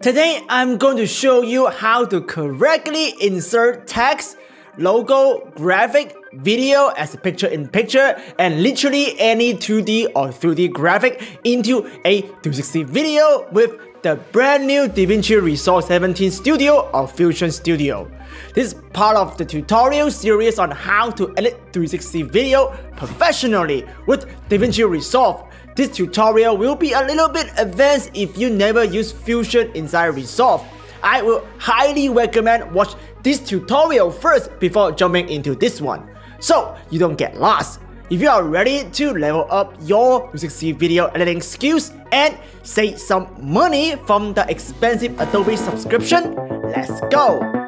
Today I'm going to show you how to correctly insert text, logo, graphic, video as a picture in picture and literally any 2D or 3D graphic into a 360 video with the brand new DaVinci Resolve 17 Studio or Fusion Studio. This is part of the tutorial series on how to edit 360 video professionally with DaVinci Resolve. This tutorial will be a little bit advanced if you never use Fusion inside Resolve. I will highly recommend watch this tutorial first before jumping into this one, so you don't get lost. If you are ready to level up your 360 video editing skills and save some money from the expensive Adobe subscription, let's go!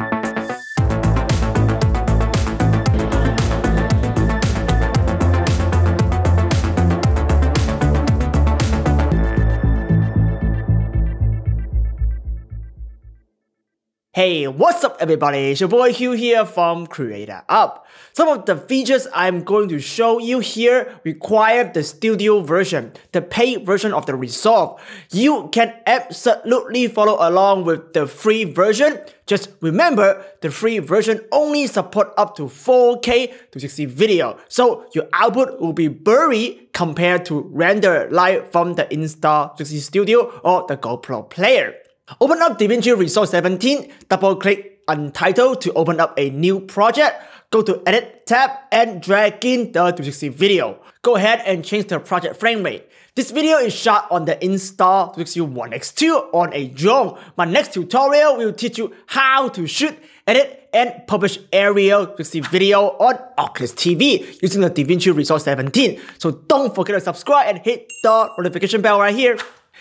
Hey, what's up everybody? It's your boy Hugh here from Creator Up. Some of the features I'm going to show you here require the studio version, the paid version of the Resolve. You can absolutely follow along with the free version. Just remember, the free version only support up to 4K to 60 video, so your output will be blurry compared to render live from the Insta360 Studio or the GoPro player. Open up DaVinci Resolve 17, double click Untitled to open up a new project. Go to Edit tab and drag in the 360 video. Go ahead and change the project frame rate. This video is shot on the Insta360 One X2 on a drone. My next tutorial will teach you how to shoot, edit, and publish aerial 360 video on Oculus TV using the DaVinci Resolve 17. So don't forget to subscribe and hit the notification bell right here.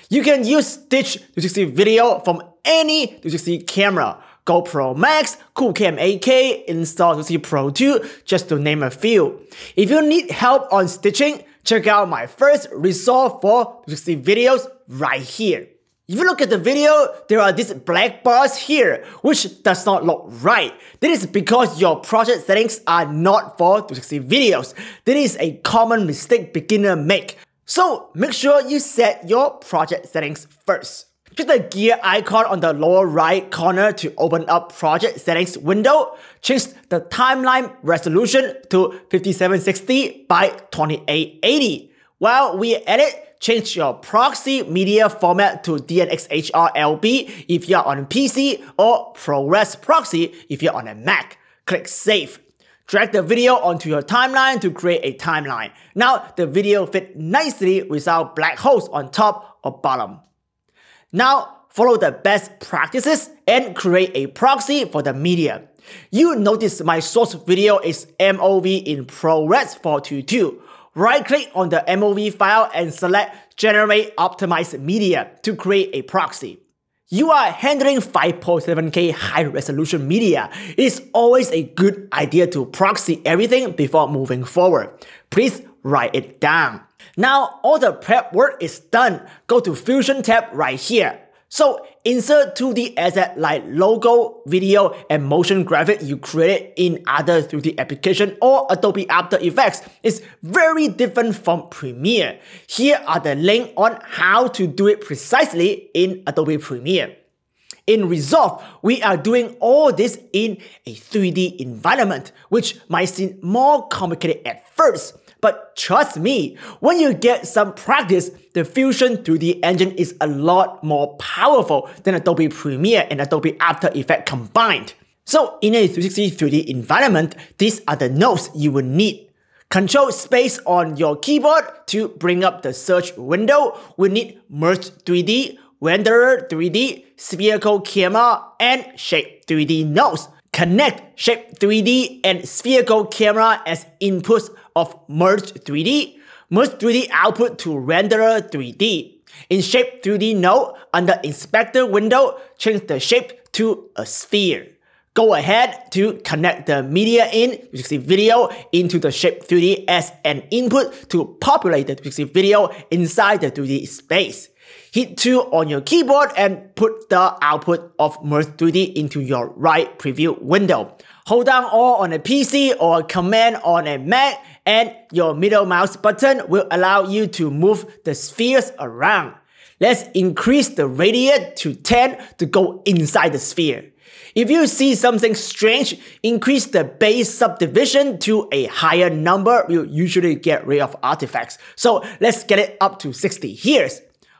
You can use Stitch 360 video from any 360 camera. GoPro Max, QooCam 8K, Insta360 Pro 2, just to name a few. If you need help on stitching, check out my first Resolve for 360 videos right here. If you look at the video, there are these black bars here, which does not look right. This is because your project settings are not for 360 videos. This is a common mistake beginner make. So make sure you set your project settings first. Click the gear icon on the lower right corner to open up project settings window. Change the timeline resolution to 5760 by 2880. While we edit, change your proxy media format to DNxHR if you're on PC or ProRes proxy if you're on a Mac. Click Save. Drag the video onto your timeline to create a timeline. Now the video fit nicely without black holes on top or bottom. Now follow the best practices and create a proxy for the media. You notice my source video is MOV in ProRes 422. Right click on the MOV file and select Generate Optimized Media to create a proxy. You are handling 5.7K high resolution media. It is always a good idea to proxy everything before moving forward. Please write it down. Now all the prep work is done. Go to Fusion tab right here. So insert 2D asset like logo, video, and motion graphic you created in other 3D application or Adobe After Effects is very different from Premiere. Here are the link on how to do it precisely in Adobe Premiere. In Resolve, we are doing all this in a 3D environment, which might seem more complicated at first. But trust me, when you get some practice, the Fusion 3D engine is a lot more powerful than Adobe Premiere and Adobe After Effects combined. So in a 360 3D environment, these are the nodes you will need. Control space on your keyboard to bring up the search window. We need Merge 3D, Renderer 3D, Spherical Camera, and Shape 3D nodes. Connect Shape 3D and Spherical Camera as inputs of Merge 3D, Merge 3D output to Renderer 3D. In Shape 3D node, under Inspector window, change the shape to a sphere. Go ahead to connect the media in 360 video into the Shape 3D as an input to populate the 360 video inside the 3D space. Hit 2 on your keyboard and put the output of Merge 3D into your right preview window. Hold down Alt on a PC or Command on a Mac and your middle mouse button will allow you to move the spheres around. Let's increase the radius to 10 to go inside the sphere. If you see something strange, increase the base subdivision to a higher number, you usually get rid of artifacts. So let's get it up to 60 here.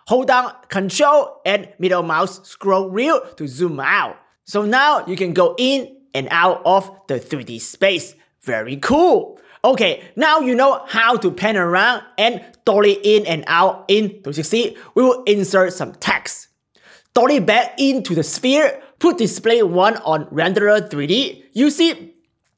Hold down Control and middle mouse scroll wheel to zoom out. So now you can go in and out of the 3D space. Very cool. Okay, now you know how to pan around and dolly in and out in 360. We will insert some text. Dolly back into the sphere put display 1 on renderer 3D, you see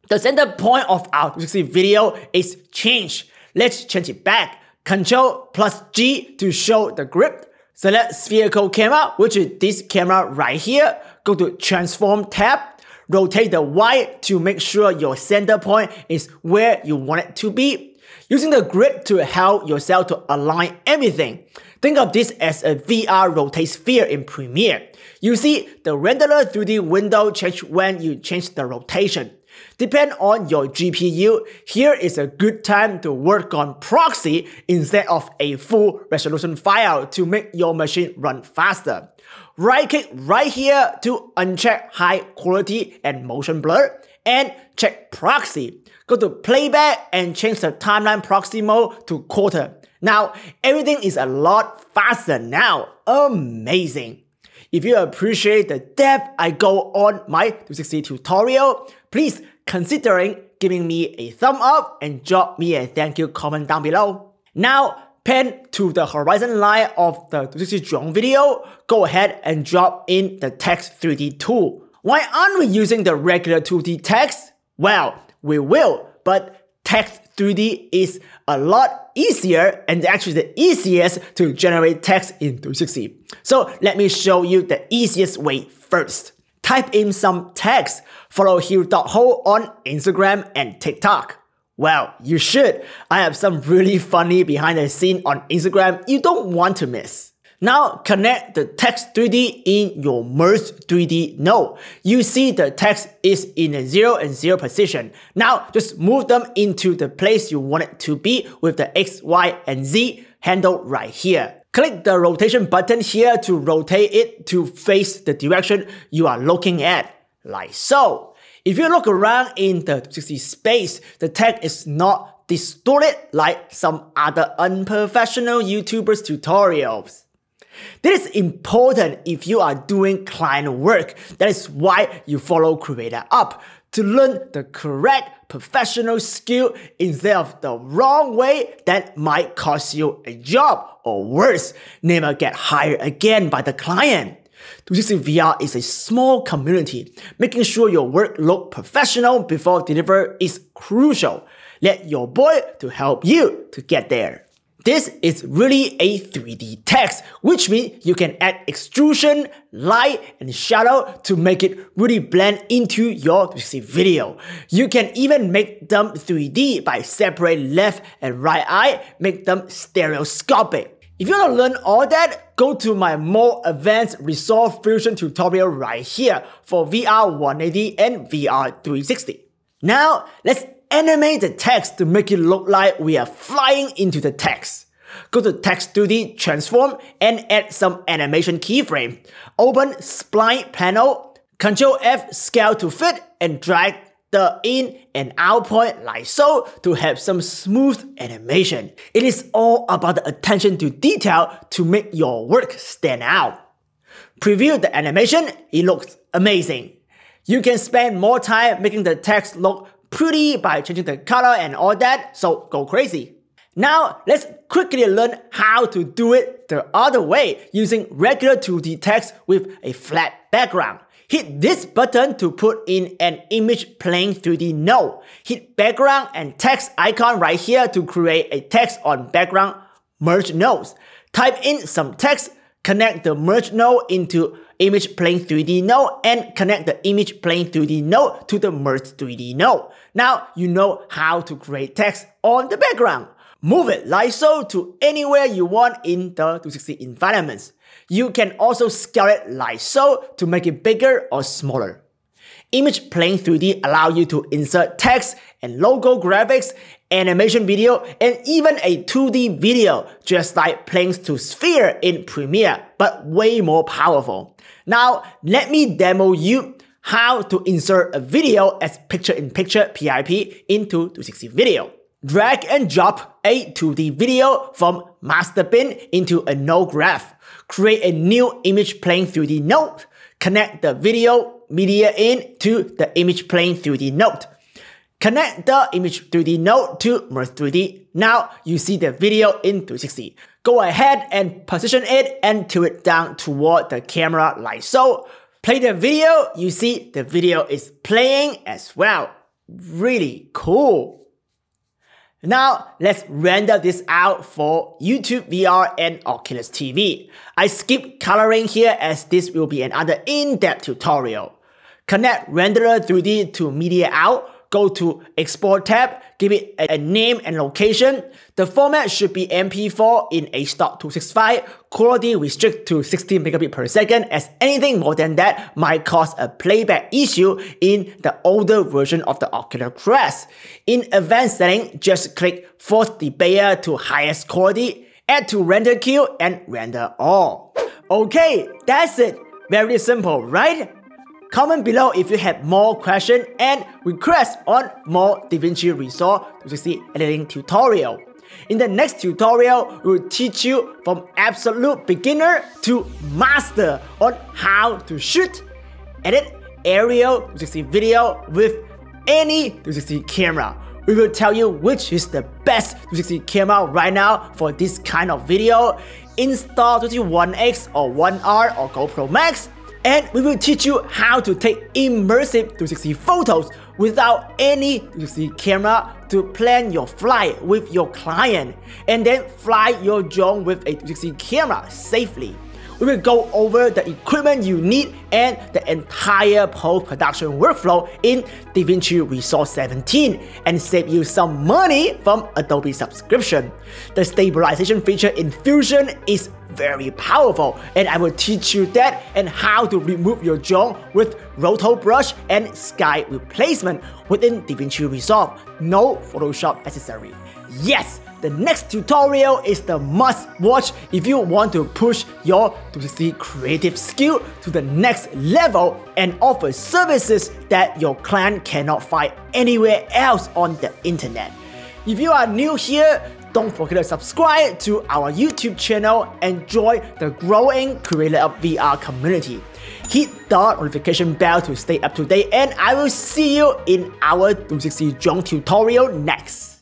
the center point of our 360 video is changed. Let's change it back. Control plus G to show the grid. Select spherical camera, which is this camera right here. Go to transform tab. Rotate the Y to make sure your center point is where you want it to be. Using the grid to help yourself to align everything. Think of this as a VR rotate sphere in Premiere. You see, the renderer 3D window change when you change the rotation. Depend on your GPU, here is a good time to work on proxy instead of a full resolution file to make your machine run faster. Right click right here to uncheck high quality and motion blur and check proxy. Go to playback and change the timeline proxy mode to quarter. Now, everything is a lot faster now. Amazing. If you appreciate the depth I go on my 360 tutorial, please considering giving me a thumb up and drop me a thank you comment down below. Now, pan to the horizon line of the 360 drone video, go ahead and drop in the text 3D tool. Why aren't we using the regular 2D text? Well, we will, but text 3D is a lot easier and actually the easiest to generate text in 360. So let me show you the easiest way first. Type in some text, follow hugh.hou on Instagram and TikTok. Well, you should. I have some really funny behind the scene on Instagram you don't want to miss. Now connect the text 3D in your Merge 3D node. You see the text is in a 0 and 0 position. Now just move them into the place you want it to be with the X, Y, and Z handle right here. Click the rotation button here to rotate it to face the direction you are looking at, like so. If you look around in the 360 space, the text is not distorted like some other unprofessional YouTubers tutorials. This is important if you are doing client work. That is why you follow Creator Up to learn the correct professional skill instead of the wrong way that might cost you a job or worse, never get hired again by the client. 360 VR is a small community. Making sure your work look professional before deliver is crucial. Let your boy to help you to get there. This is really a 3D text, which means you can add extrusion, light, and shadow to make it really blend into your 3D video. You can even make them 3D by separate left and right eye, make them stereoscopic. If you want to learn all that, go to my more advanced Resolve Fusion tutorial right here for VR 180 and VR 360. Now, let's animate the text to make it look like we are flying into the text. Go to Text 2D Transform and add some animation keyframe. Open Spline panel, Ctrl F scale to fit and drag the in and out point like so to have some smooth animation. It is all about the attention to detail to make your work stand out. Preview the animation, it looks amazing. You can spend more time making the text look pretty by changing the color and all that, so go crazy. Now, let's quickly learn how to do it the other way using regular 2D text with a flat background. Hit this button to put in an image plane 3D node. Hit background and text icon right here to create a text on background merge nodes. Type in some text, connect the merge node into image plane 3D node and connect the image plane 3D node to the merge 3D node. Now you know how to create text on the background. Move it like so to anywhere you want in the 360 environments. You can also scale it like so to make it bigger or smaller. Image Plane 3D allow you to insert text and logo graphics, animation video, and even a 2D video, just like planes to sphere in Premiere, but way more powerful. Now, let me demo you how to insert a video as picture-in-picture PIP into 360 video. Drag and drop a 2D video from master bin into a node graph. Create a new image plane 3D node. Connect the video media in to the image plane 3D node. Connect the image 3D node to Merge 3D. Now you see the video in 360. Go ahead and position it and tilt it down toward the camera like so. Play the video, you see the video is playing as well. Really cool. Now, let's render this out for YouTube VR and Oculus TV. I skip coloring here as this will be another in-depth tutorial. Connect Renderer 3D to Media Out go to Export tab, give it a name and location. The format should be MP4 in H.265, quality restrict to 16 megabit per second as anything more than that might cause a playback issue in the older version of the Oculus Quest. In advanced setting, just click Force Debayer to highest quality, add to render queue and render all. Okay, that's it. Very simple, right? Comment below if you have more questions and requests on more DaVinci Resolve 360 editing tutorial. In the next tutorial, we will teach you from absolute beginner to master on how to shoot, edit aerial 360 video with any 360 camera. We will tell you which is the best 360 camera right now for this kind of video. Install 21X or 1R or GoPro Max and we will teach you how to take immersive 360 photos without any 360 camera to plan your flight with your client and then fly your drone with a 360 camera safely. We will go over the equipment you need and the entire post-production workflow in DaVinci Resolve 17 and save you some money from Adobe subscription. The stabilization feature in Fusion is very powerful and I will teach you that and how to remove your drone with roto brush and sky replacement within DaVinci Resolve. No Photoshop necessary. Yes! The next tutorial is the must watch if you want to push your 360 creative skill to the next level and offer services that your client cannot find anywhere else on the internet. If you are new here, don't forget to subscribe to our YouTube channel and join the growing Creator Up VR community. Hit the notification bell to stay up to date and I will see you in our 360 drone tutorial next.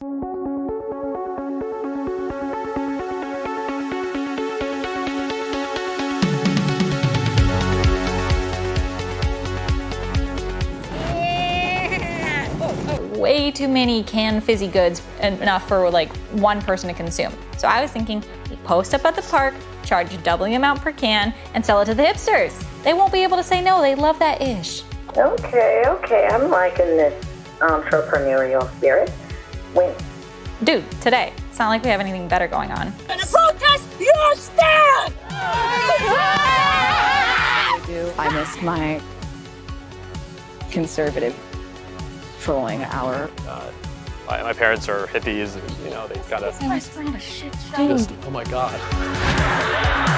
Too many canned fizzy goods enough for like one person to consume. So I was thinking, we post up at the park, charge doubling amount per can, and sell it to the hipsters. They won't be able to say no. They love that ish. Okay, okay. I'm liking this entrepreneurial spirit. When? Dude, today. It's not like we have anything better going on. And protest your stand! I miss my conservative controlling our. Uh, my, my, parents are hippies, you know, they've got a. Just, oh my god.